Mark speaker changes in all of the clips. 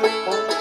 Speaker 1: Música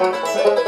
Speaker 1: Música